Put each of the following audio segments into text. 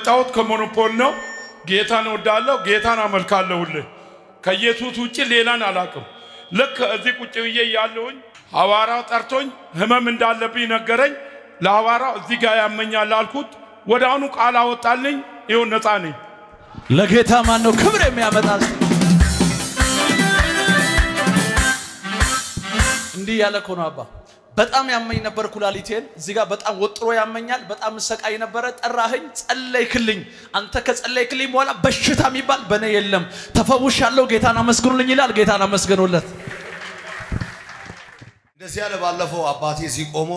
የመጣሁት ከሞኖፖል ነው። ጌታን እወዳለሁ፣ ጌታን አመልካለሁልህ። ከኢየሱስ ውጭ ሌላን አላቅም። ልክ እዚህ ቁጭ ብዬ ያለሁኝ ሐዋርያው ጠርቶኝ ህመም እንዳለብኝ ነገረኝ። ለሐዋርያው እዚህ ጋር ያመኛል አልኩት። ወደ አሁኑ ቃል አወጣልኝ። ይኸው ነፃ ነኝ። ለጌታ ማን ነው ክብር የሚያመጣ? እንዲህ ያለ እኮ ነው አባ። በጣም ያመኝ ነበር ኩላሊቴን፣ እዚህ ጋር በጣም ወጥሮ ያመኛል። በጣም ሰቃይ ነበረ። ጠራኸኝ፣ ጸለይክልኝ። አንተ ከጸለይክልኝ በኋላ በሽታ የሚባል በእኔ የለም፣ ተፈውሻለሁ። ጌታን አመስግኑልኝ ይላል። ጌታን አመስግኑለት። እንደዚህ ያለ ባለፈው አባቴ እዚህ ቆሞ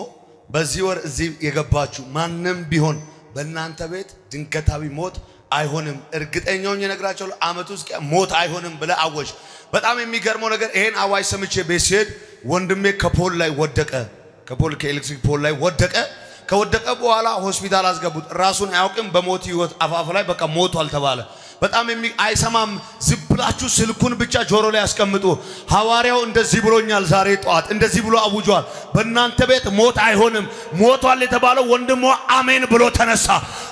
በዚህ ወር እዚህ የገባችሁ ማንም ቢሆን በእናንተ ቤት ድንገታዊ ሞት አይሆንም፣ እርግጠኛውን የነግራቸው አመቱ ውስጥ ሞት አይሆንም ብለ አወጅ። በጣም የሚገርመው ነገር ይሄን አዋጅ ሰምቼ ቤት ሲሄድ ወንድሜ ከፖል ላይ ወደቀ። ከፖል ከኤሌክትሪክ ፖል ላይ ወደቀ። ከወደቀ በኋላ ሆስፒታል አስገቡት። ራሱን አያውቅም። በሞት ህይወት አፋፍ ላይ በቃ ሞቷል ተባለ። በጣም አይሰማም። ዝም ስልኩን ብቻ ጆሮ ላይ ያስቀምጡ። ሐዋርያው እንደዚህ ብሎኛል ዛሬ ጠዋት እንደዚህ ብሎ አውጇል። በእናንተ ቤት ሞት አይሆንም። ሞቷል የተባለው ወንድሞ አሜን ብሎ ተነሳ።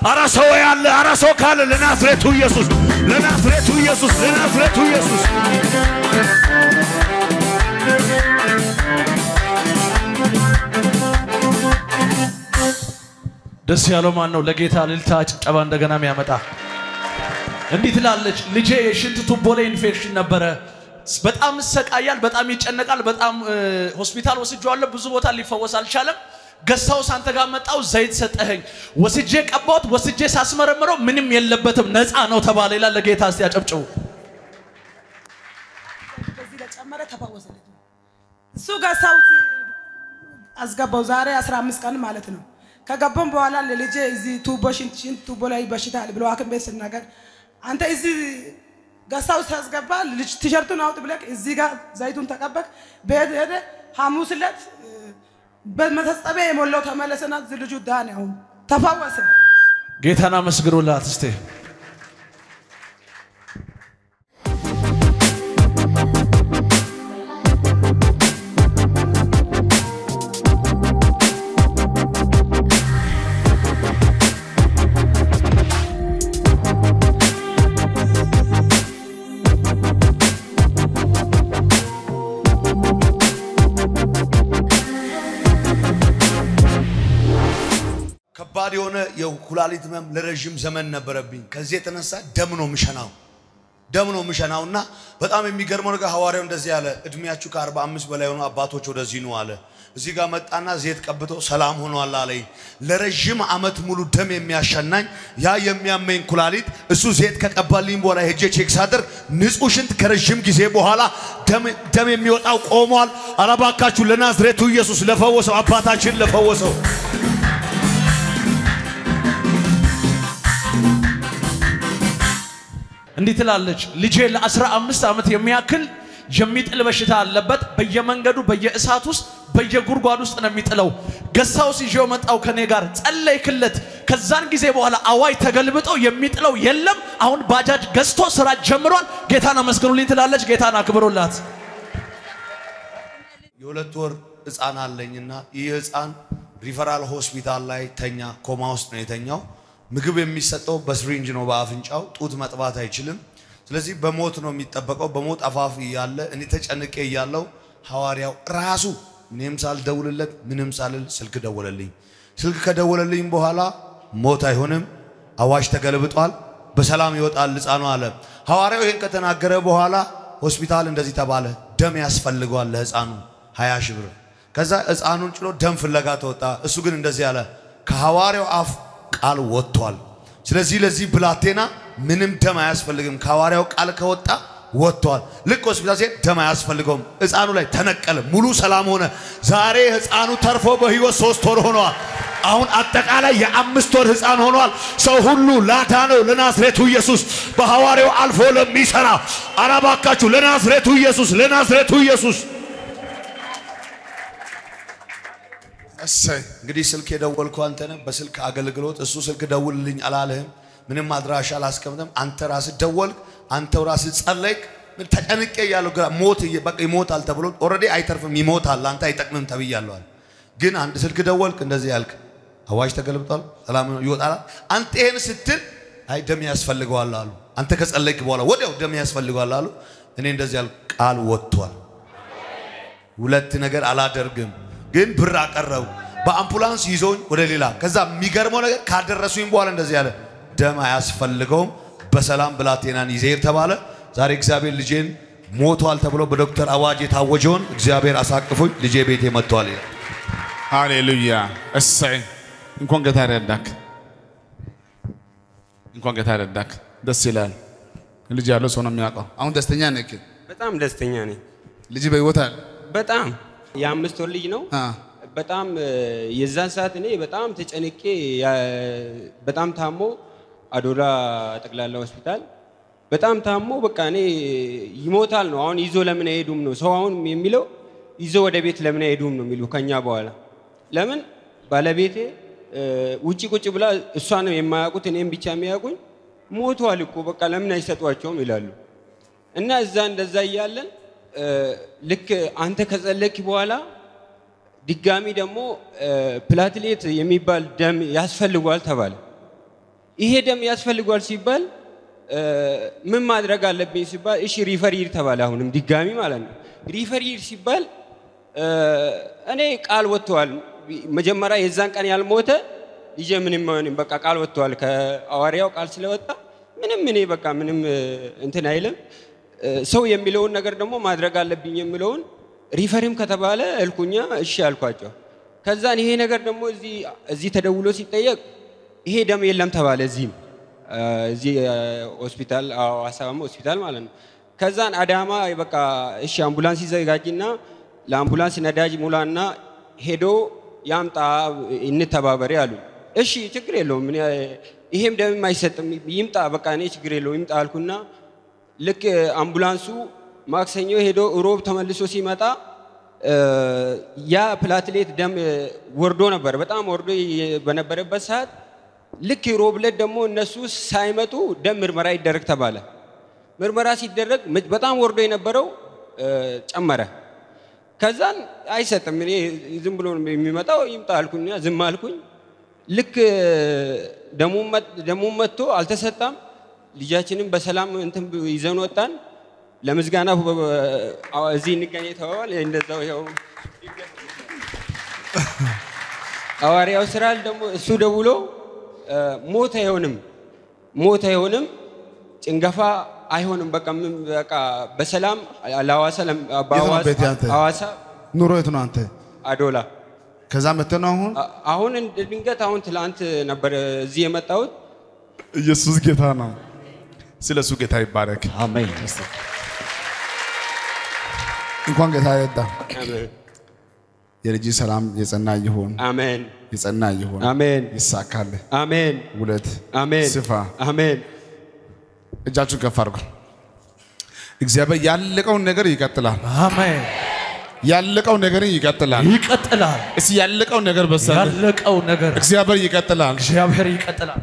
አረ ሰው ያለ አረ ሰው ካለ ለናዝሬቱ ኢየሱስ ለናዝሬቱ ኢየሱስ ለናዝሬቱ ኢየሱስ ደስ ያለው ማን ነው? ለጌታ እልልታ ጭብጨባ እንደገና የሚያመጣ እንዲህ ትላለች። ልጄ የሽንት ቱቦ ላይ ኢንፌክሽን ነበረ። በጣም ይሰቃያል፣ በጣም ይጨነቃል። በጣም ሆስፒታል ወስጄዋለሁ። ብዙ ቦታ ሊፈወስ አልቻለም። ገሳውስ አንተ ጋር መጣው፣ ዘይት ሰጠኸኝ፣ ወስጄ ቀባሁት። ወስጄ ሳስመረምረው ምንም የለበትም ነፃ ነው ተባለ ይላል። ለጌታ እስቲ ተፈወሰለት። እሱ ገሳው አስገባው ዛሬ 15 ቀን ማለት ነው። ከገባም በኋላ ለልጄ እዚህ ቱቦ ሽንት ቱቦ ላይ በሽታ ብሎ ሐኪም ቤት ስናገር አንተ እዚህ ገሳው ሲያስገባ ልጅ ቲሸርቱን አውጥ ብለህ እዚህ ጋር ዘይቱን ተቀበክ በሄደ ሄደ ሐሙስ ዕለት በመታጠቢያ የሞላው ተመለሰና ልጁ ዳነ። አሁን ተፈወሰ። ጌታን አመስግኑላት እስቲ። ከባድ የሆነ የኩላሊት ህመም ለረዥም ዘመን ነበረብኝ። ከዚህ የተነሳ ደም ነው ምሸናው ደም ነው ምሸናው እና በጣም የሚገርመው ነገር ሐዋርያው እንደዚህ ያለ እድሜያችሁ ከአርባ አምስት በላይ የሆኑ አባቶች ወደዚህ ነው አለ። እዚህ ጋር መጣና ዘይት ቀብቶ ሰላም ሆኗል አለኝ። ለረዥም አመት ሙሉ ደም የሚያሸናኝ ያ የሚያመኝ ኩላሊት እሱ ዘይት ከቀባልኝ በኋላ ሄጄ check ሳደርግ ንጹህ ሽንት ከረዥም ጊዜ በኋላ ደም የሚወጣው ቆሟል። አረባካችሁ ለናዝሬቱ ኢየሱስ ለፈወሰው አባታችን ለፈወሰው እንዲህ ትላለች። ልጄ ለአስራ አምስት ዓመት የሚያክል የሚጥል በሽታ አለበት። በየመንገዱ በየእሳት ውስጥ በየጉድጓድ ውስጥ ነው የሚጥለው። ገሳውስ ይዤው መጣው ከኔ ጋር ጸለይክለት። ከዛን ጊዜ በኋላ አዋጅ ተገልብጦ የሚጥለው የለም። አሁን ባጃጅ ገዝቶ ስራ ጀምሯል። ጌታን አመስግኑልኝ ትላለች። ጌታን አክብሩላት። የሁለት ወር ህፃን አለኝና ይህ ህፃን ሪፈራል ሆስፒታል ላይ ተኛ። ኮማ ውስጥ ነው የተኛው። ምግብ የሚሰጠው በስሪንጅ ነው በአፍንጫው። ጡት መጥባት አይችልም። ስለዚህ በሞት ነው የሚጠበቀው። በሞት አፋፍ እያለ እኔ ተጨንቄ እያለው ሐዋርያው ራሱ እኔም ሳልደውልለት ምንም ሳልል ስልክ ደወለልኝ። ስልክ ከደወለልኝ በኋላ ሞት አይሆንም፣ አዋጅ ተገልብጧል፣ በሰላም ይወጣል ህፃኑ አለ። ሐዋርያው ይህን ከተናገረ በኋላ ሆስፒታል እንደዚህ ተባለ፣ ደም ያስፈልገዋል ለህፃኑ ሀያ ሺህ ብር። ከዛ ህፃኑን ጭኖ ደም ፍለጋ ተወጣ። እሱ ግን እንደዚህ አለ፣ ከሐዋርያው አፍ ቃል ወጥቷል። ስለዚህ ለዚህ ብላቴና ምንም ደም አያስፈልግም። ከሐዋርያው ቃል ከወጣ ወጥቷል። ልክ ሆስፒታል ሲሄድ ደም አያስፈልገውም። ህፃኑ ላይ ተነቀለ፣ ሙሉ ሰላም ሆነ። ዛሬ ህፃኑ ተርፎ በህይወት ሶስት ወር ሆኗል። አሁን አጠቃላይ የአምስት ወር ህፃን ሆኗል። ሰው ሁሉ ላዳነው ለናዝሬቱ ኢየሱስ በሐዋርያው አልፎ ለሚሰራ አራባካችሁ ለናዝሬቱ ኢየሱስ ለናዝሬቱ ኢየሱስ እሰይ እንግዲህ ስልክ የደወልኩ አንተ ነህ። በስልክ አገልግሎት እሱ ስልክ ደውልልኝ አላለህም። ምንም አድራሻ አላስቀምጥም። አንተ ራስህ ደወልክ፣ አንተው ራስህ ጸለይክ። ምን ተጨንቄ እያለሁ ሞት በቃ ይሞታል ተብሎ already አይተርፍም፣ ይሞታል፣ አንተ አይጠቅምም ተብያለዋል። ግን አንድ ስልክ ደወልክ፣ እንደዚህ ያልክ አዋጅ ተገልብጧል፣ ሰላም ይወጣል። አንተ ይሄን ስትል አይ ደም ያስፈልገዋል አሉ። አንተ ከጸለይክ በኋላ ወዲያው ደም ያስፈልገዋል አሉ። እኔ እንደዚህ ያል ቃል ወጥቷል። ሁለት ነገር አላደርግም፣ ግን ብር አቀረቡ። በአምቡላንስ ይዞኝ ወደ ሌላ ከዛ የሚገርመው ነገር ካደረሱኝ በኋላ እንደዚህ ያለ ደም አያስፈልገውም፣ በሰላም ብላቴናን ይዘህ ተባለ። ዛሬ እግዚአብሔር ልጄን ሞቷል ተብሎ በዶክተር አዋጅ የታወጀውን እግዚአብሔር አሳቅፎኝ ልጄ ቤቴ መጥቷል ይላል። ሃሌሉያ እሰይ። እንኳን ጌታ ረዳክ፣ እንኳን ጌታ ረዳክ። ደስ ይላል። ልጅ ያለው ሰው ነው የሚያውቀው። አሁን ደስተኛ ነህ? በጣም ደስተኛ ነኝ። ልጅ በህይወት አለ? በጣም የአምስት ወር ልጅ ነው። በጣም የዛን ሰዓት እኔ በጣም ተጨንቄ በጣም ታሞ አዶላ ጠቅላላ ሆስፒታል በጣም ታሞ በቃ እኔ ይሞታል ነው። አሁን ይዞ ለምን አይሄዱም ነው? ሰው አሁን የሚለው ይዞ ወደ ቤት ለምን አይሄዱም ነው የሚሉ ከኛ በኋላ። ለምን? ባለቤቴ ውጪ ቁጭ ብላ እሷን የማያውቁት እኔም ብቻ የሚያውቁኝ። ሞቷል እኮ በቃ ለምን አይሰጧቸውም ይላሉ። እና እዛ እንደዛ እያለን ልክ አንተ ከጸለይክ በኋላ ድጋሚ ደግሞ platelet የሚባል ደም ያስፈልገዋል ተባለ። ይሄ ደም ያስፈልገዋል ሲባል ምን ማድረግ አለብኝ ሲባል እሺ refer ይር ተባለ። አሁንም ድጋሚ ማለት ነው። ሪፈር ይር ሲባል እኔ ቃል ወጥተዋል። መጀመሪያ የዛን ቀን ያልሞተ ልጄ ምንም በቃ ቃል ወጥተዋል። ከሐዋርያው ቃል ስለወጣ ምንም እኔ በቃ ምንም እንትን አይልም። ሰው የሚለውን ነገር ደግሞ ማድረግ አለብኝ የሚለውን ሪፈሪም ከተባለ እልኩኛ እሺ አልኳቸው። ከዛን ይሄ ነገር ደግሞ እዚህ ተደውሎ ሲጠየቅ ይሄ ደም የለም ተባለ። እዚህም እዚህ ሆስፒታል ሀዋሳማ ሆስፒታል ማለት ነው። ከዛን አዳማ በቃ እሺ አምቡላንስ ይዘጋጅና ለአምቡላንስ ነዳጅ ሙላና ሄዶ ያምጣ እንተባበር አሉ። እሺ ችግር የለውም ይሄም ደም አይሰጥም ይምጣ በቃ እኔ ችግር የለውም ይምጣ አልኩና ልክ አምቡላንሱ ማክሰኞ ሄዶ ሮብ ተመልሶ ሲመጣ ያ platelet ደም ወርዶ ነበር። በጣም ወርዶ በነበረበት ሰዓት ልክ ሮብ ዕለት ደግሞ እነሱ ሳይመጡ ደም ምርመራ ይደረግ ተባለ። ምርመራ ሲደረግ በጣም ወርዶ የነበረው ጨመረ። ከዛን አይሰጥም እኔ ዝም ብሎ የሚመጣው ይምጣ አልኩኝ፣ ዝም አልኩኝ። ልክ ደሙን መጥቶ አልተሰጣም። ልጃችንም በሰላም እንትን ይዘን ወጣን። ለምስጋና በ- እዚህ እንገኝ ተባባል። እንደዛው ያው ሐዋርያው ስራል ደግሞ እሱ ደውሎ ሞት አይሆንም ሞት አይሆንም ጭንገፋ አይሆንም በቃ በቃ በሰላም ለሐዋሳ? ሐዋሳ ኑሮ የት ነው አንተ? አዶላ ከዛ መጥተህ ነው አሁን? አሁን እንደ ድንገት አሁን ትላንት ነበር እዚህ የመጣሁት ኢየሱስ ጌታ ነው። ስለ እሱ ጌታ ይባረክ። አሜን። እንኳን ጌታ ረዳ። የልጅ ሰላም የጸና ይሁን፣ አሜን የጸና ይሁን፣ አሜን ይሳካልህ። አሜን ውለት አሜን ስፋ። አሜን እጃችሁን ከፍ አድርጉ። እግዚአብሔር ያለቀውን ነገር ይቀጥላል። አሜን። ያለቀው ነገር ይቀጥላል። ይቀጥላል። እስቲ ያለቀው ነገር በሰለ ያለቀው ነገር እግዚአብሔር ይቀጥላል። እግዚአብሔር ይቀጥላል።